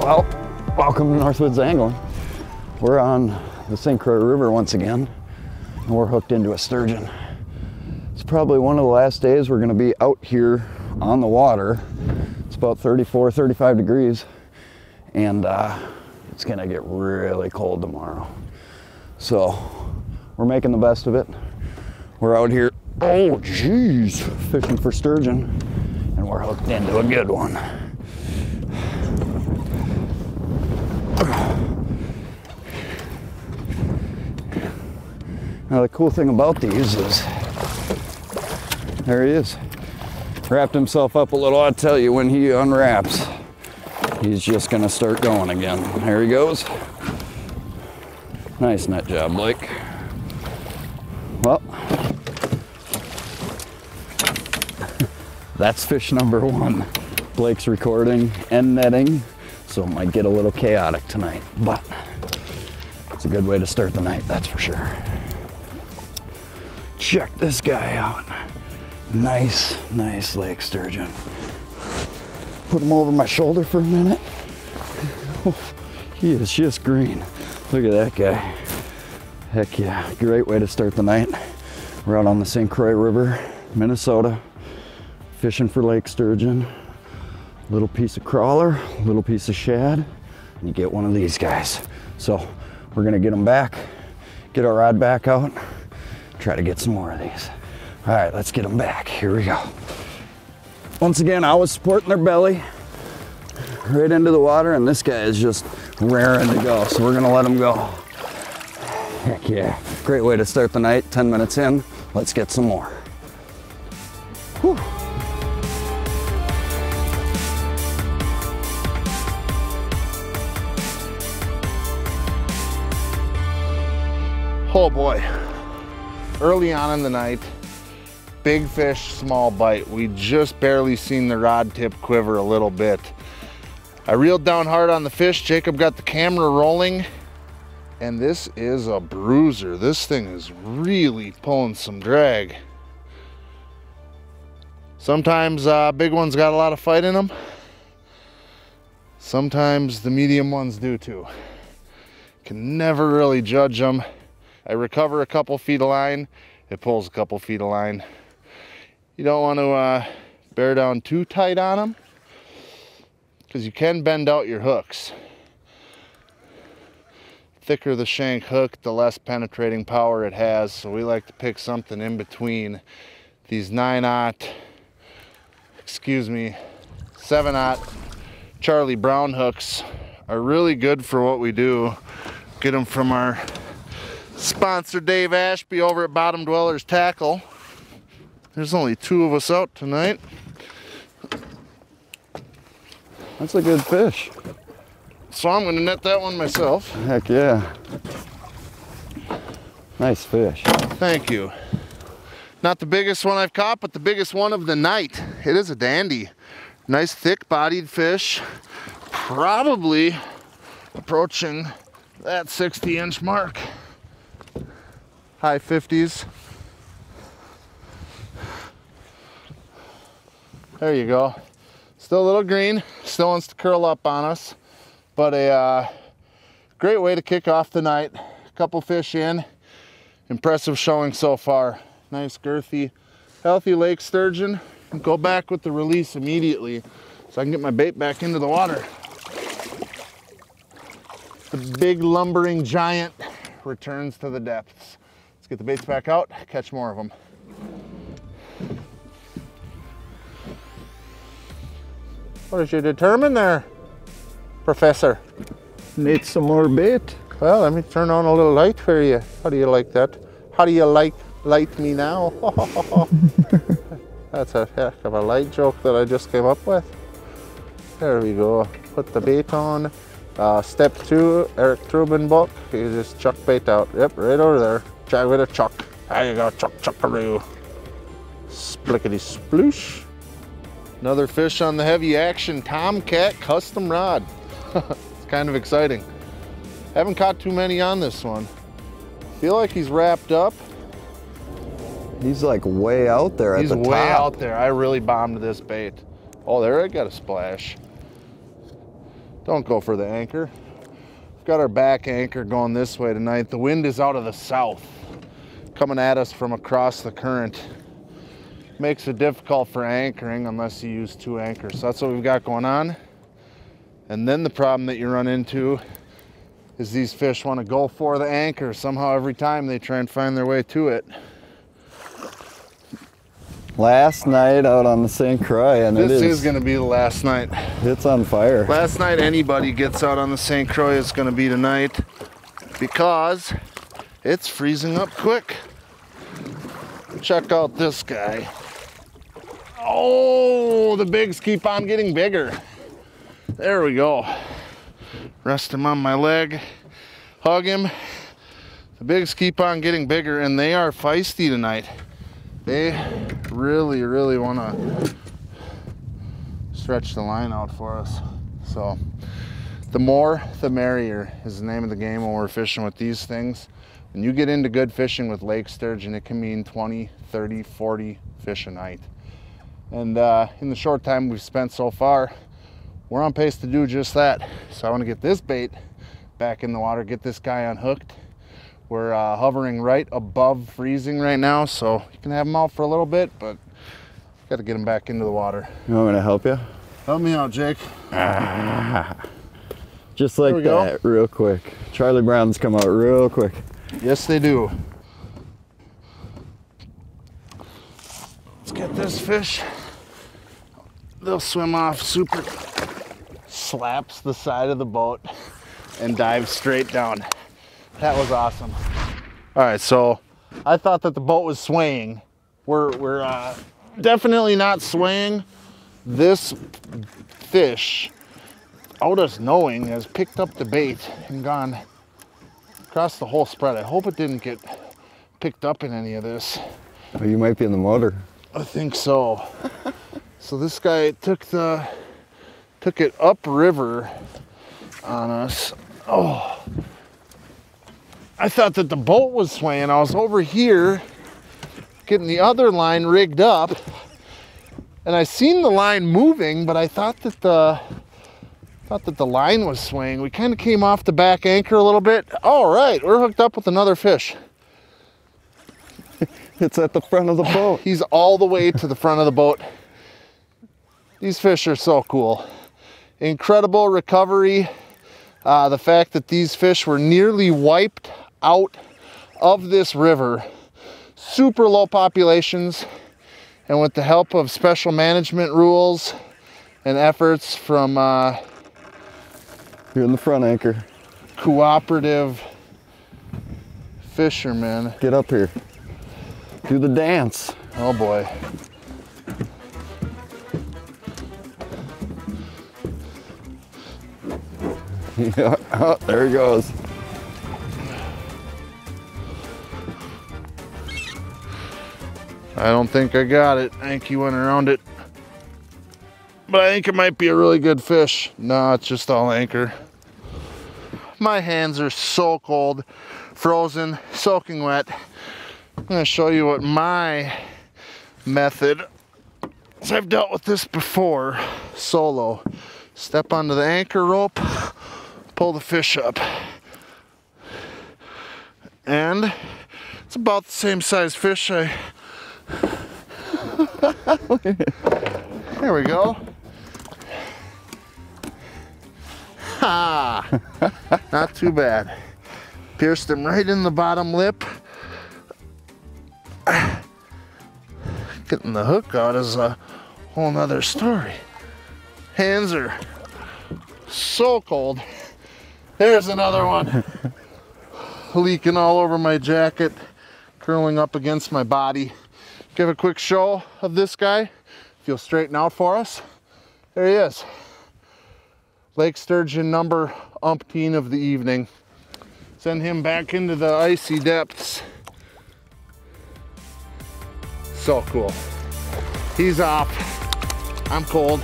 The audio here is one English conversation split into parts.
Well, welcome to Northwoods Angling. We're on the St. Croix River once again, and we're hooked into a sturgeon. It's probably one of the last days we're gonna be out here on the water. It's about 34, 35 degrees, and uh, it's gonna get really cold tomorrow. So we're making the best of it. We're out here, oh geez, fishing for sturgeon, and we're hooked into a good one. Now the cool thing about these is, there he is. Wrapped himself up a little. I tell you, when he unwraps, he's just gonna start going again. There he goes. Nice net job, Blake. Well, that's fish number one. Blake's recording and netting, so it might get a little chaotic tonight, but it's a good way to start the night, that's for sure. Check this guy out. Nice, nice lake sturgeon. Put him over my shoulder for a minute. Oh, he is just green. Look at that guy. Heck yeah, great way to start the night. We're out on the St. Croix River, Minnesota, fishing for lake sturgeon. Little piece of crawler, little piece of shad, and you get one of these guys. So we're gonna get them back, get our rod back out, try to get some more of these. All right, let's get them back. Here we go. Once again, I was supporting their belly right into the water, and this guy is just raring to go. So we're gonna let him go. Heck yeah. Great way to start the night. 10 minutes in. Let's get some more. Whew. Oh boy. Early on in the night, big fish, small bite. We just barely seen the rod tip quiver a little bit. I reeled down hard on the fish. Jacob got the camera rolling and this is a bruiser. This thing is really pulling some drag. Sometimes uh, big ones got a lot of fight in them. Sometimes the medium ones do too. Can never really judge them. I recover a couple feet of line. It pulls a couple feet of line. You don't want to uh, bear down too tight on them because you can bend out your hooks thicker the shank hook, the less penetrating power it has. So we like to pick something in between. These 9-aught, excuse me, 7-aught Charlie Brown hooks are really good for what we do. Get them from our sponsor Dave Ashby over at Bottom Dwellers Tackle. There's only two of us out tonight. That's a good fish. So I'm gonna net that one myself. Heck yeah. Nice fish. Thank you. Not the biggest one I've caught, but the biggest one of the night. It is a dandy. Nice thick bodied fish. Probably approaching that 60 inch mark. High 50s. There you go. Still a little green, still wants to curl up on us. But a uh, great way to kick off the night. A couple fish in. Impressive showing so far. Nice girthy, healthy lake sturgeon. Go back with the release immediately so I can get my bait back into the water. The big lumbering giant returns to the depths. Let's get the baits back out, catch more of them. What did you determine there? Professor. Need some more bait? Well, let me turn on a little light for you. How do you like that? How do you like light me now? That's a heck of a light joke that I just came up with. There we go. Put the bait on. Uh, step two, Eric Trubin book. You just chuck bait out. Yep, right over there. Jack with a chuck. There you go, chuck chuckaroo. Splickety sploosh. Another fish on the heavy action Tomcat custom rod. it's kind of exciting. Haven't caught too many on this one. Feel like he's wrapped up. He's like way out there at he's the top. way out there. I really bombed this bait. Oh, there I got a splash. Don't go for the anchor. We've got our back anchor going this way tonight. The wind is out of the south, coming at us from across the current. Makes it difficult for anchoring unless you use two anchors. So that's what we've got going on. And then the problem that you run into is these fish want to go for the anchor. Somehow every time they try and find their way to it. Last night out on the St. Croix, and This it is is, going to be the last night. it's on fire. Last night anybody gets out on the St. Croix is going to be tonight because it's freezing up quick. Check out this guy. Oh, the bigs keep on getting bigger. There we go. Rest him on my leg. Hug him. The bigs keep on getting bigger and they are feisty tonight. They really, really want to stretch the line out for us. So the more the merrier is the name of the game when we're fishing with these things. When you get into good fishing with lake sturgeon, it can mean 20, 30, 40 fish a night. And uh, in the short time we've spent so far, we're on pace to do just that. So I want to get this bait back in the water, get this guy unhooked. We're uh, hovering right above freezing right now, so you can have him out for a little bit, but got to get him back into the water. You want me to help you? Help me out, Jake. Just like we go. that, real quick. Charlie Brown's come out real quick. Yes, they do. Let's get this fish. They'll swim off super. Slaps the side of the boat and dives straight down. That was awesome. All right, so I thought that the boat was swaying. We're, we're uh, definitely not swaying. This fish, out us knowing, has picked up the bait and gone across the whole spread. I hope it didn't get picked up in any of this. Oh, you might be in the motor. I think so. so this guy took the took it upriver on us. Oh. I thought that the boat was swaying. I was over here getting the other line rigged up and I seen the line moving, but I thought that the thought that the line was swaying. We kind of came off the back anchor a little bit. All right, we're hooked up with another fish. It's at the front of the boat. He's all the way to the front of the boat. These fish are so cool. Incredible recovery. Uh, the fact that these fish were nearly wiped out of this river. Super low populations. And with the help of special management rules and efforts from uh, You're in the front anchor. cooperative fishermen. Get up here. Do the dance. Oh boy. Yeah, oh, there he goes. I don't think I got it. I think he went around it. But I think it might be a really good fish. No, it's just all anchor. My hands are so cold, frozen, soaking wet. I'm gonna show you what my method is. I've dealt with this before, solo. Step onto the anchor rope, pull the fish up. And it's about the same size fish I there we go. Ha! Not too bad. Pierced him right in the bottom lip. Getting the hook out is a whole nother story. Hands are so cold. There's another one. Leaking all over my jacket, curling up against my body give a quick show of this guy. If you'll straighten out for us. There he is. Lake sturgeon number umpteen of the evening. Send him back into the icy depths. So cool. He's off. I'm cold.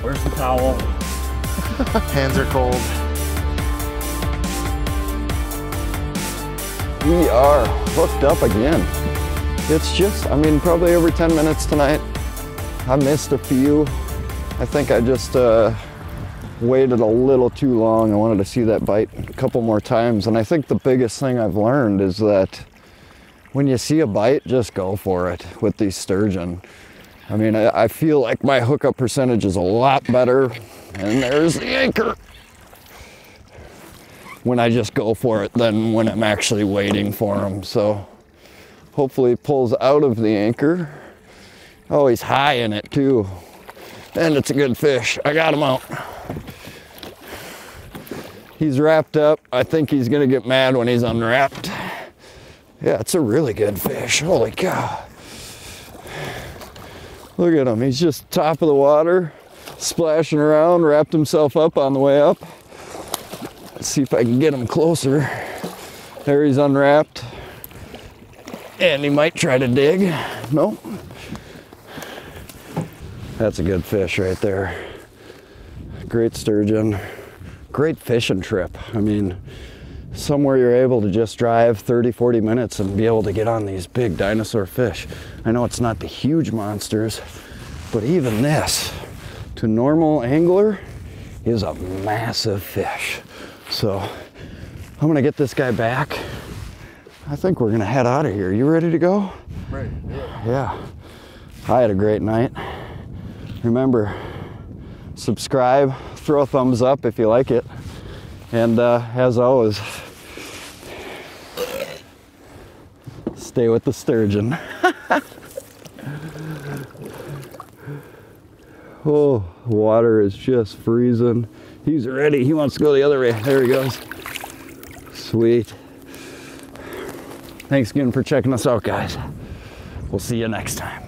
Where's the towel? Hands are cold. We are hooked up again. It's just, I mean, probably every 10 minutes tonight. I missed a few. I think I just uh, waited a little too long. I wanted to see that bite a couple more times. And I think the biggest thing I've learned is that when you see a bite, just go for it with these sturgeon. I mean, I, I feel like my hookup percentage is a lot better. And there's the anchor. When I just go for it than when I'm actually waiting for him. So hopefully pulls out of the anchor. Oh, he's high in it too. And it's a good fish. I got him out. He's wrapped up. I think he's gonna get mad when he's unwrapped. Yeah, it's a really good fish. Holy cow. Look at him. He's just top of the water, splashing around, wrapped himself up on the way up. Let's see if I can get him closer. There he's unwrapped. And he might try to dig. Nope. That's a good fish right there. Great sturgeon. Great fishing trip. I mean, somewhere you're able to just drive 30, 40 minutes and be able to get on these big dinosaur fish. I know it's not the huge monsters, but even this, to normal angler, is a massive fish. So I'm gonna get this guy back. I think we're gonna head out of here. You ready to go? Right. Yeah. I had a great night. Remember, subscribe, throw a thumbs up if you like it. And uh, as always, stay with the sturgeon. oh, water is just freezing. He's ready. He wants to go the other way. There he goes. Sweet. Thanks again for checking us out, guys. We'll see you next time.